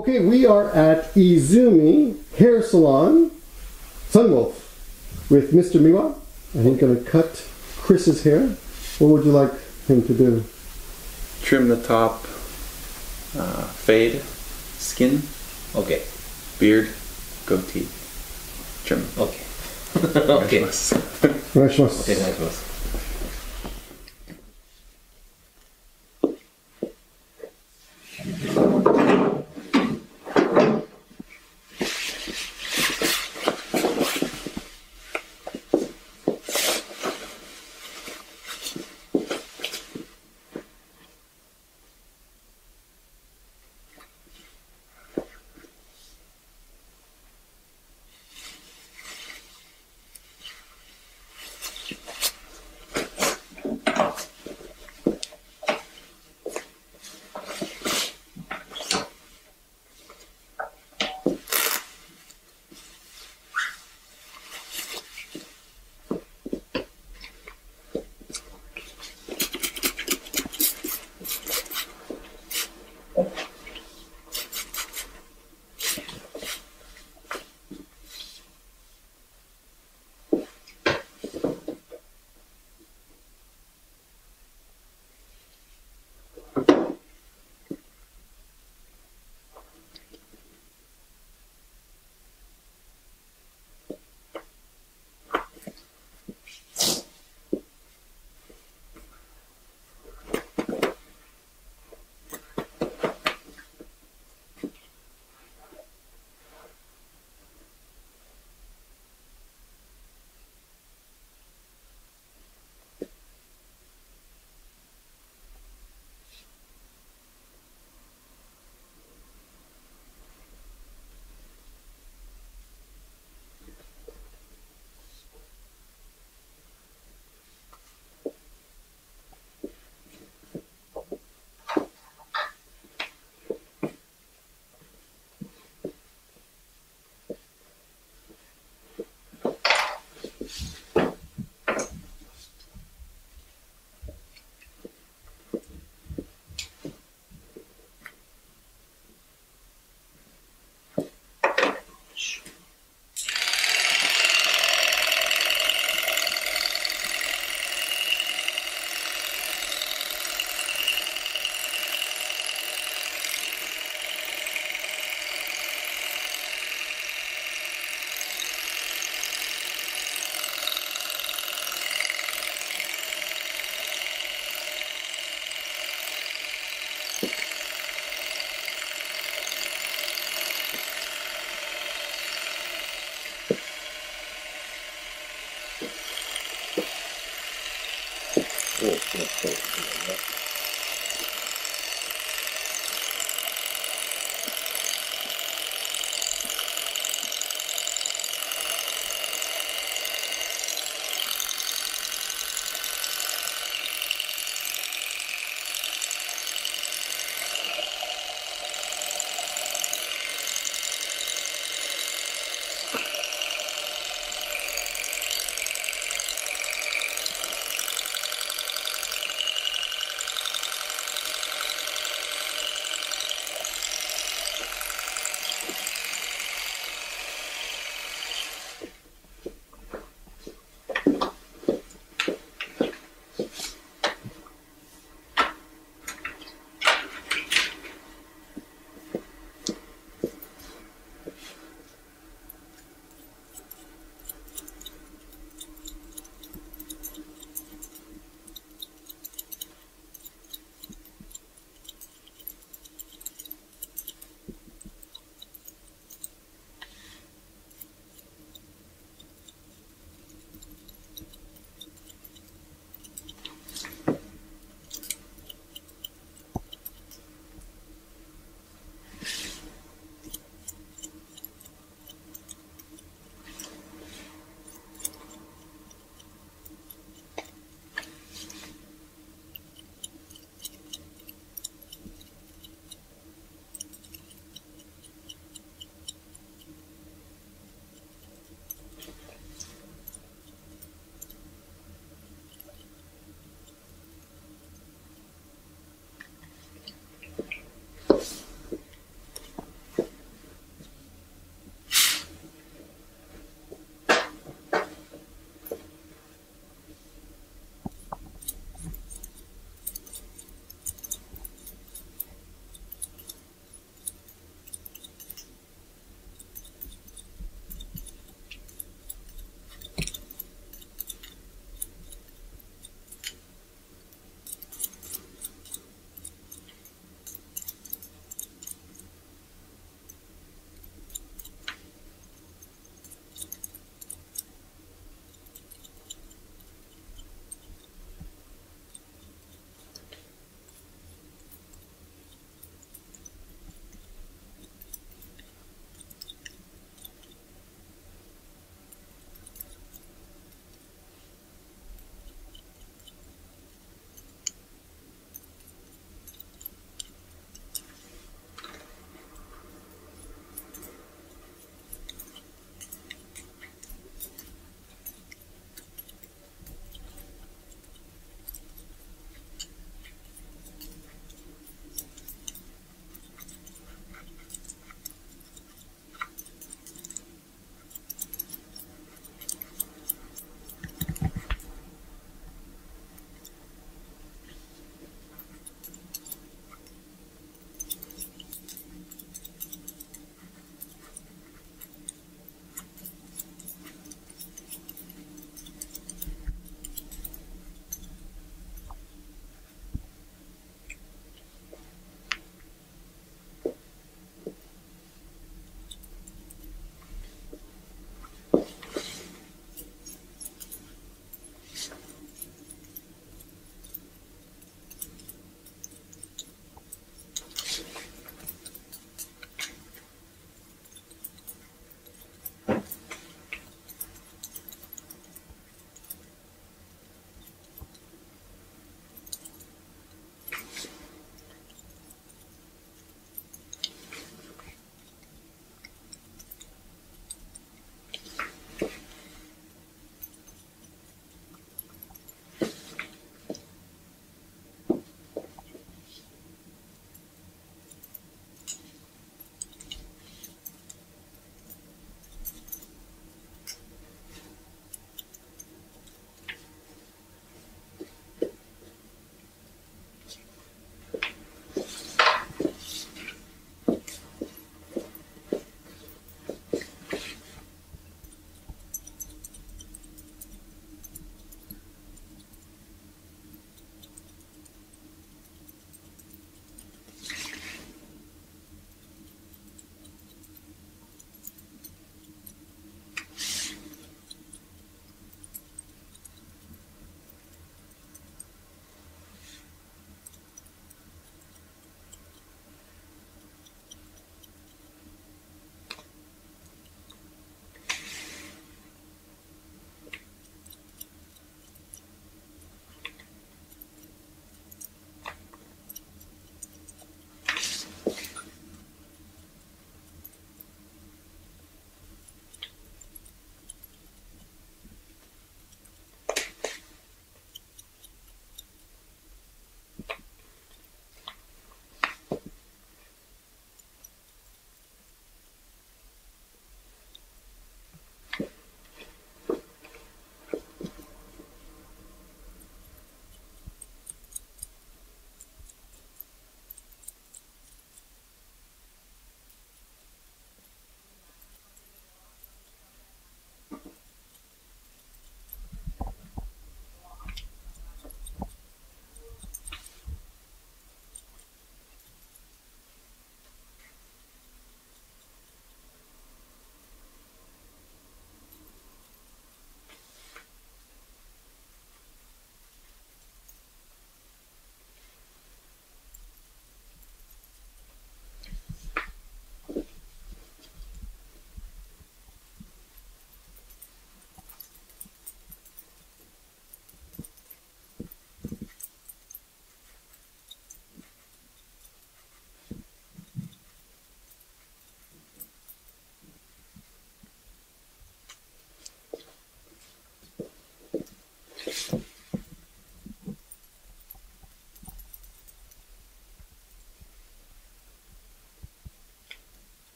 Okay, we are at Izumi Hair Salon, Sunwolf, with Mr. Miwa. And he's going to cut Chris's hair. What would you like him to do? Trim the top, uh, fade, skin, okay, beard, goatee, trim. Okay. okay. okay. okay.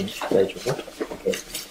네, 해주시고 해주고. 네.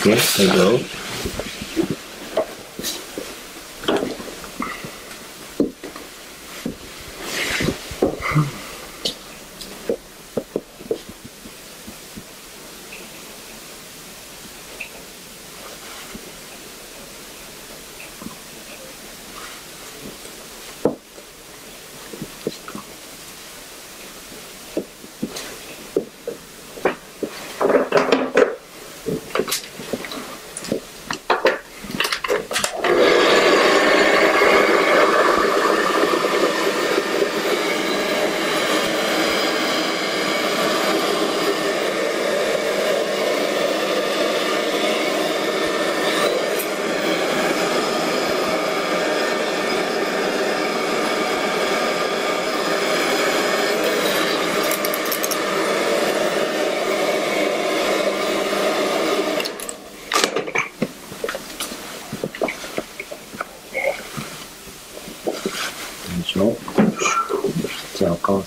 Okay, you go.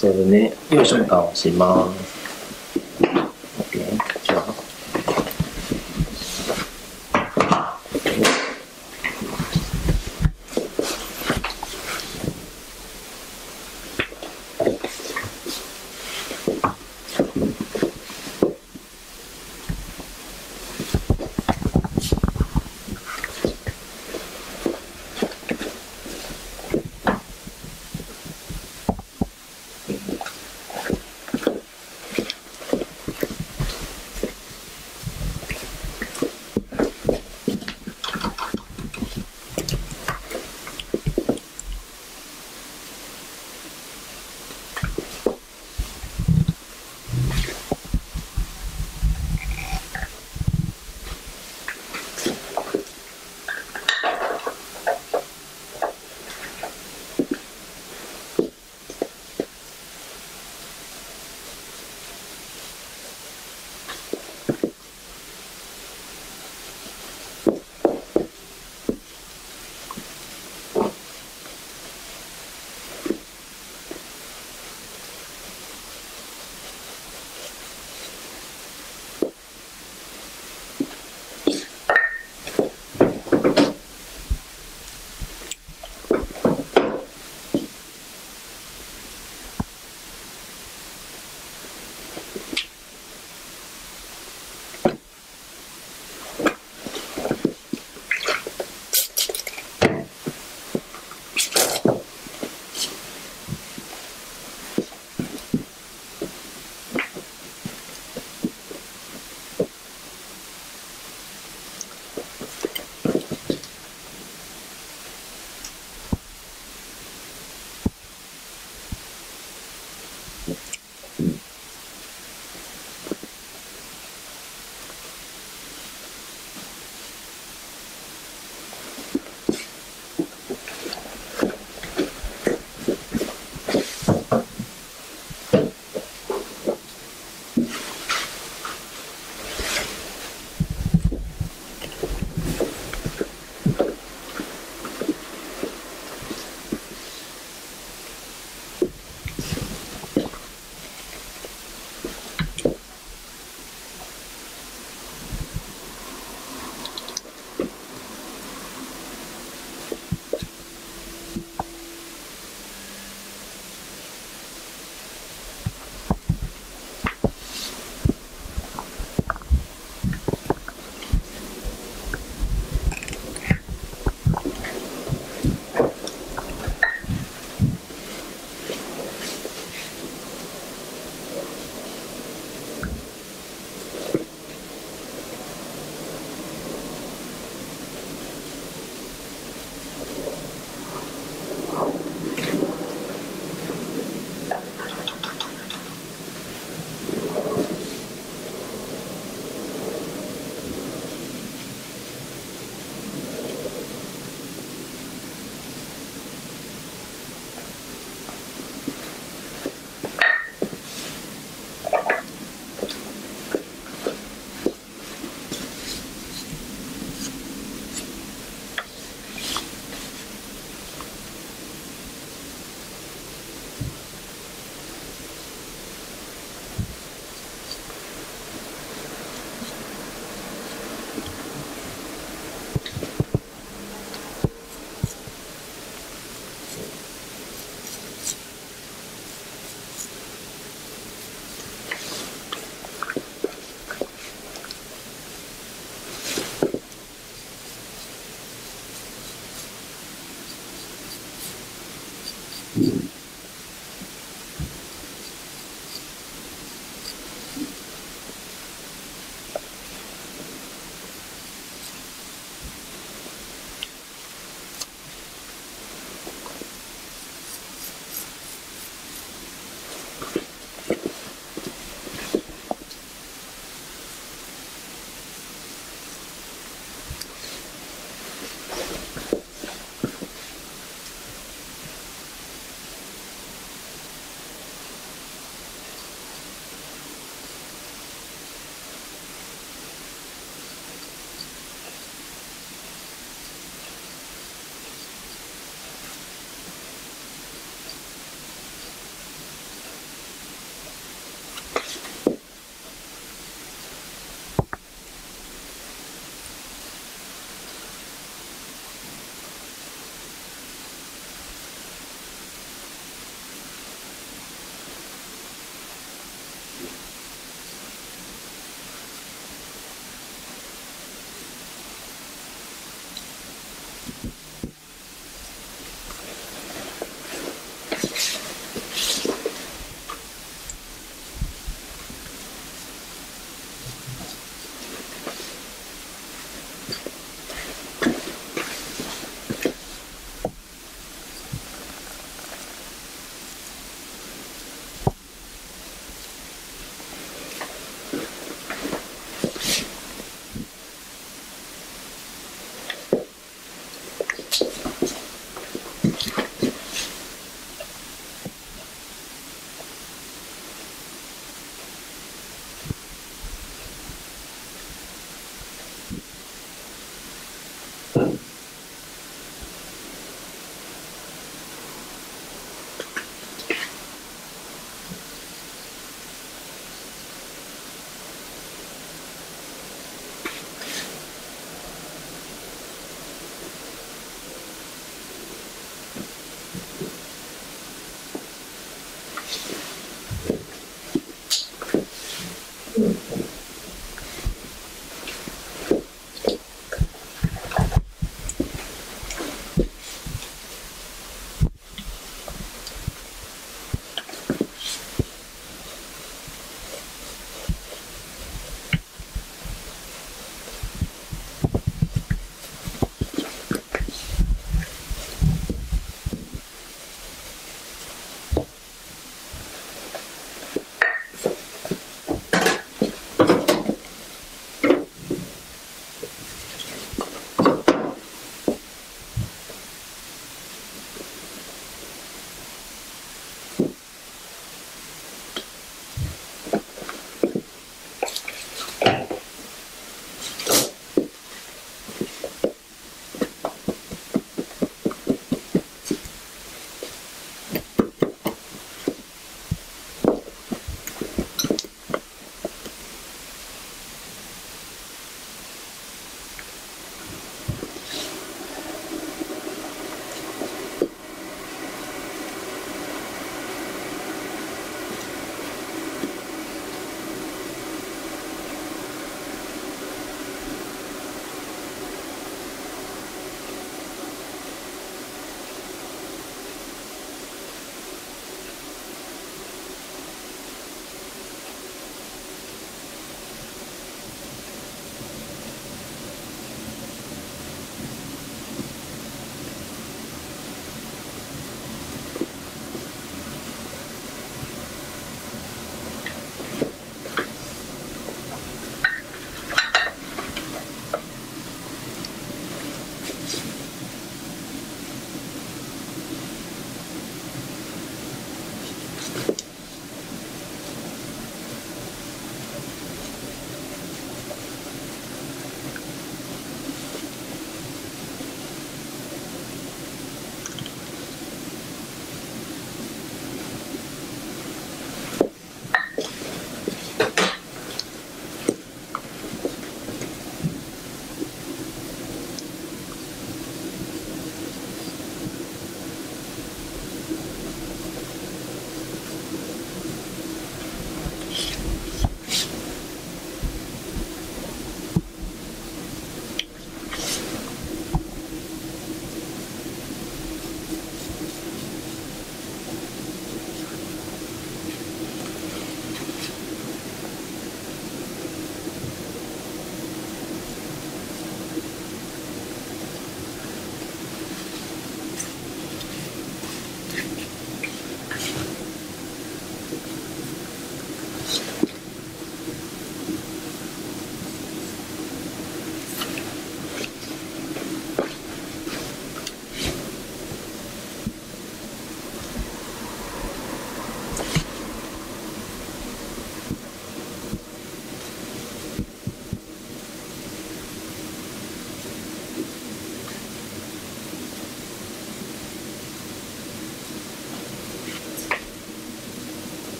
そうね、よいしょボタンを押します。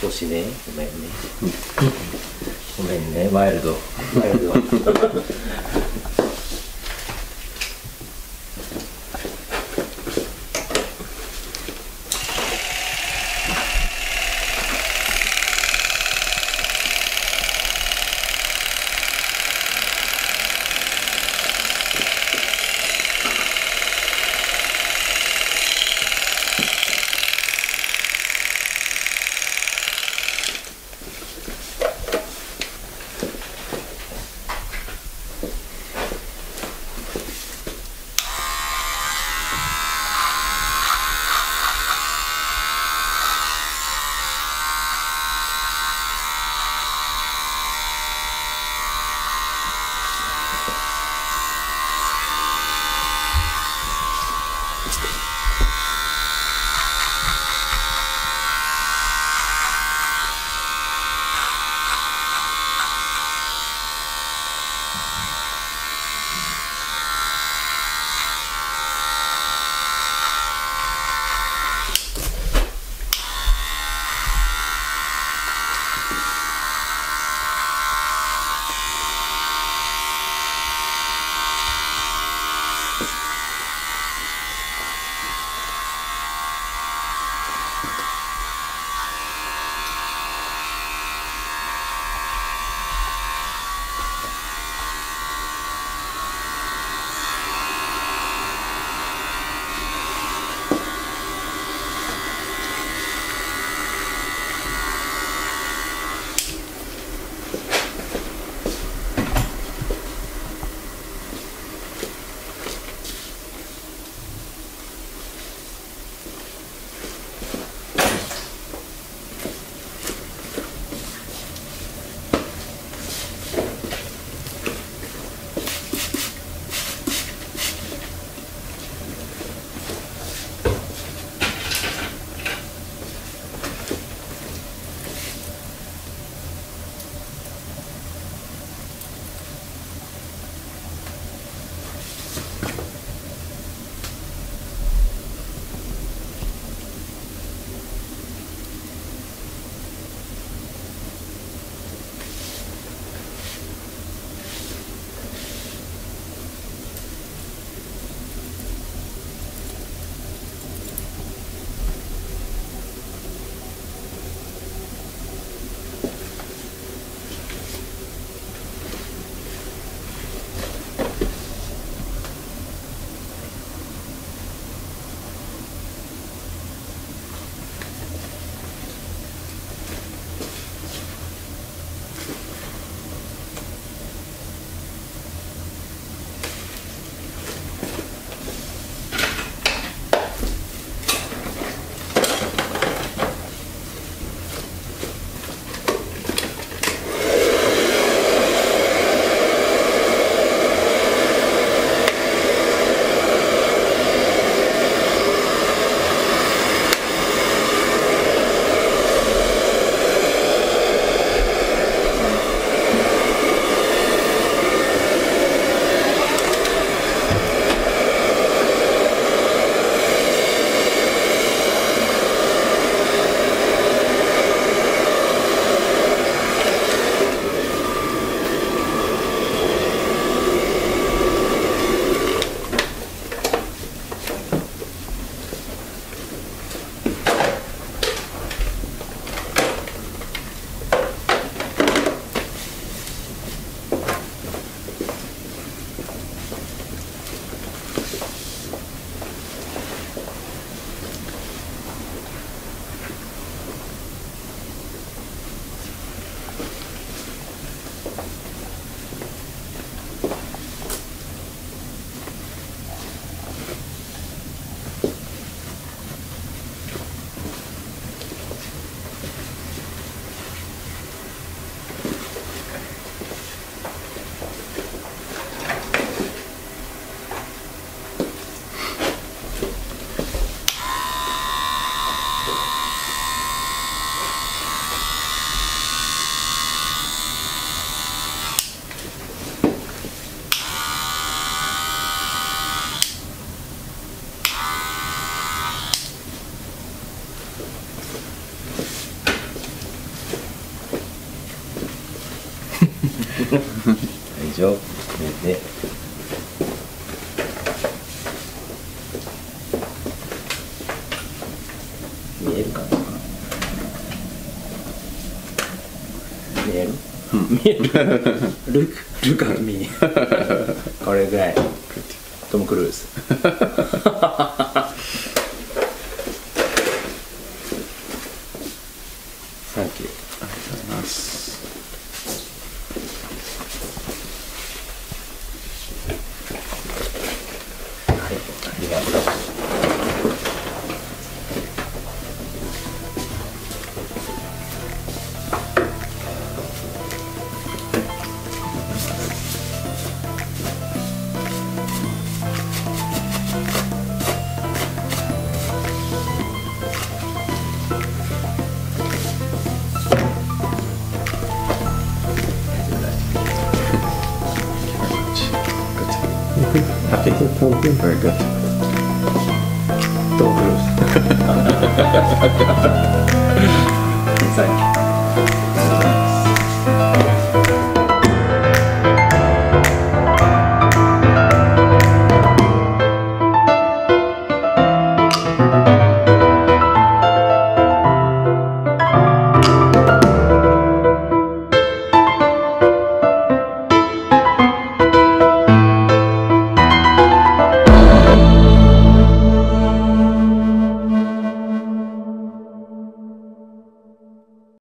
少しねごめんね。ごめんねワイルド。ワイルド。ルカ・ミ これでトム・クルーズ。